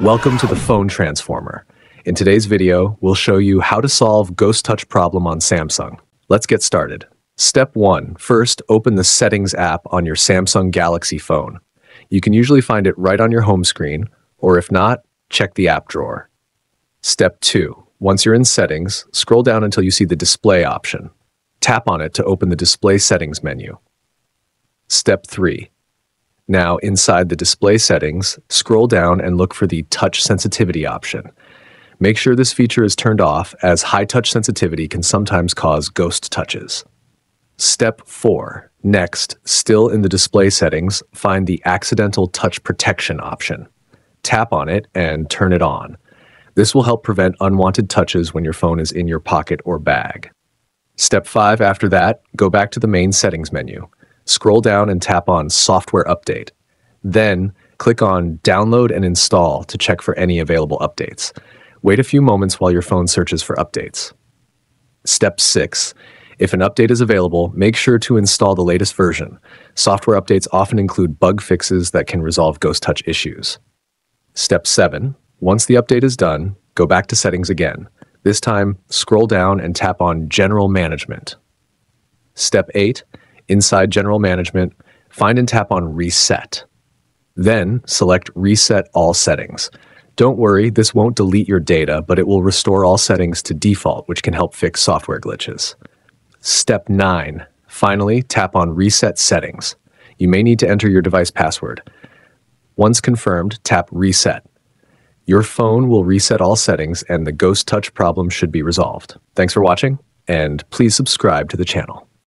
Welcome to the Phone Transformer. In today's video, we'll show you how to solve Ghost Touch problem on Samsung. Let's get started. Step 1. First, open the Settings app on your Samsung Galaxy phone. You can usually find it right on your home screen, or if not, check the app drawer. Step 2. Once you're in Settings, scroll down until you see the Display option. Tap on it to open the Display Settings menu. Step 3. Now, inside the display settings, scroll down and look for the touch sensitivity option. Make sure this feature is turned off as high touch sensitivity can sometimes cause ghost touches. Step 4. Next, still in the display settings, find the accidental touch protection option. Tap on it and turn it on. This will help prevent unwanted touches when your phone is in your pocket or bag. Step 5 after that, go back to the main settings menu scroll down and tap on Software Update. Then, click on Download and Install to check for any available updates. Wait a few moments while your phone searches for updates. Step 6. If an update is available, make sure to install the latest version. Software updates often include bug fixes that can resolve Ghost Touch issues. Step 7. Once the update is done, go back to Settings again. This time, scroll down and tap on General Management. Step 8. Inside General Management, find and tap on Reset. Then select Reset All Settings. Don't worry, this won't delete your data, but it will restore all settings to default, which can help fix software glitches. Step 9. Finally, tap on Reset Settings. You may need to enter your device password. Once confirmed, tap Reset. Your phone will reset all settings and the Ghost Touch problem should be resolved. Thanks for watching, and please subscribe to the channel.